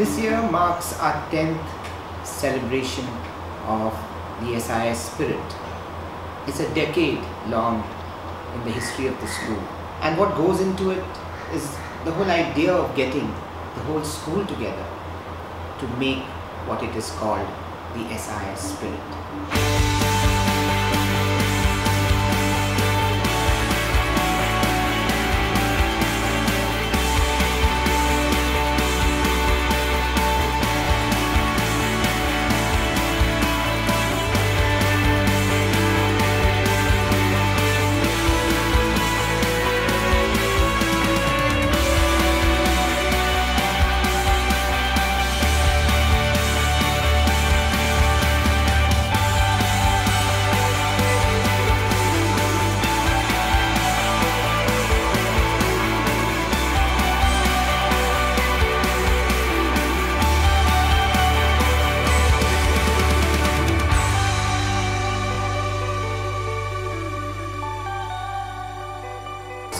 This year marks our 10th celebration of the SIS spirit. It's a decade long in the history of the school. And what goes into it is the whole idea of getting the whole school together to make what it is called the SIS spirit.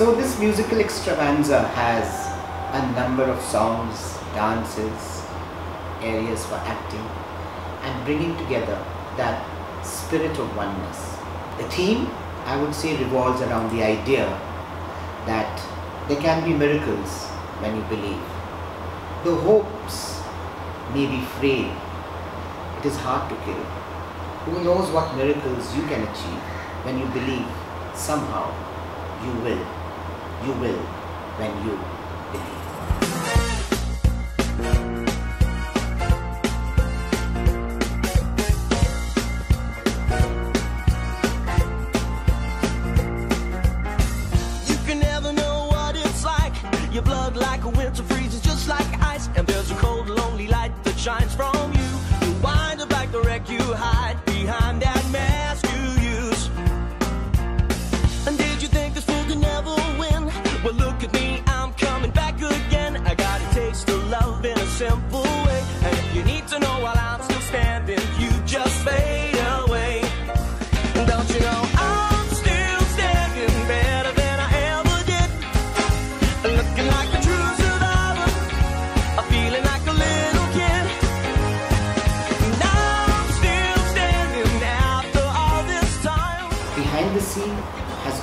So this musical extravaganza has a number of songs, dances, areas for acting and bringing together that spirit of oneness. The theme, I would say, revolves around the idea that there can be miracles when you believe. The hopes may be frail, it is hard to kill. Who knows what miracles you can achieve when you believe somehow you will you will when you believe. You can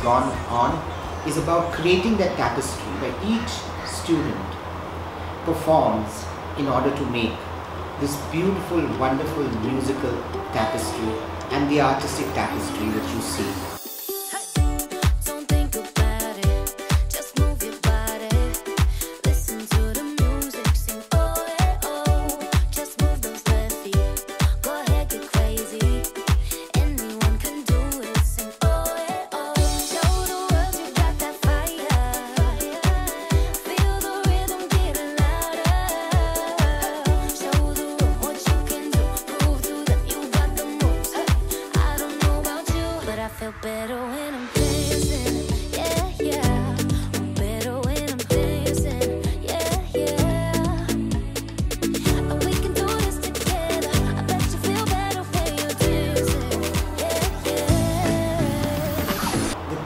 gone on is about creating that tapestry where each student performs in order to make this beautiful, wonderful musical tapestry and the artistic tapestry that you see.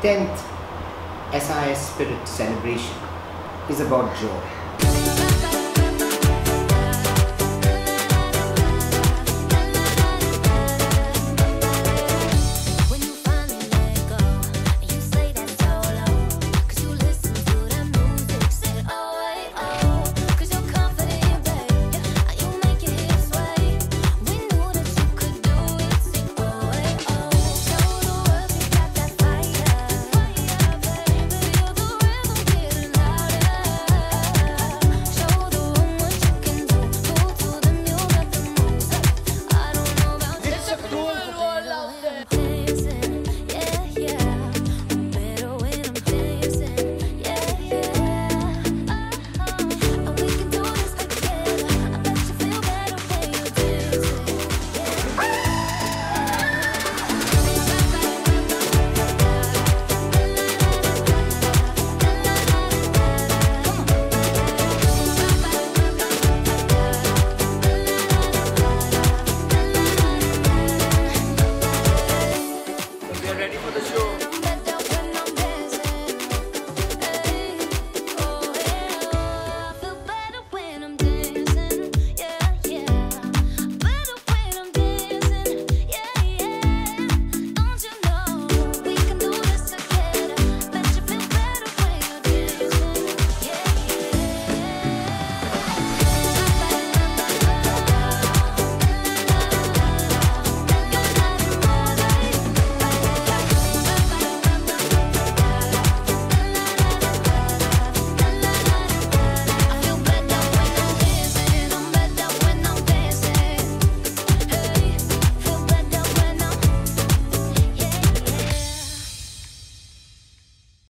10th SIS Spirit celebration is about joy.